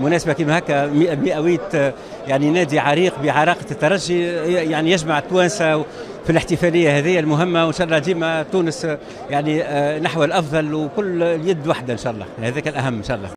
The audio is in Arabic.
مناسبة كما هكا مئويه آه، يعني نادي عريق بعراقة الترجي يعني يجمع التوانسة في الاحتفالية هذه المهمة وإن شاء الله ديما تونس آه، يعني آه، نحو الأفضل وكل اليد واحدة إن شاء الله. هذاك الأهم إن شاء الله.